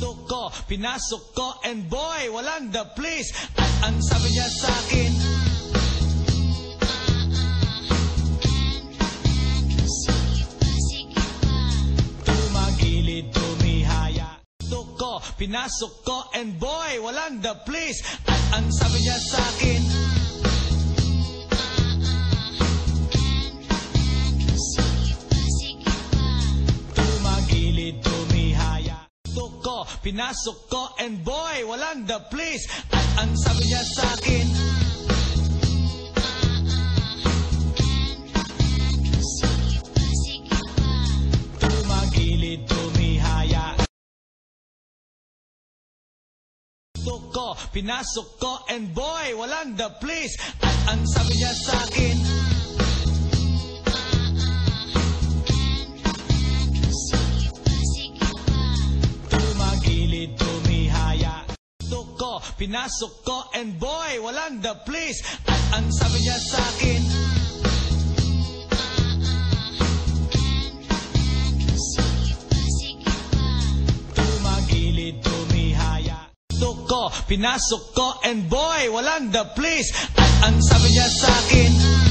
Gusto ko, pinasok ko, and boy, walang the place. At ang sabi niya sa akin, pinasok ko, and boy, walang the place. At ang sabi niya sa akin, pinasok ko, and boy, walang the place. At ang sabi niya sa akin, ko, pinasok ko, and boy, walang the place. At ang sabi niya sa akin, pinasok ko, and boy, walang the place. At ang sabi niya sa akin, pinasok ko, and boy, walang the place. At ang sabi niya sa akin,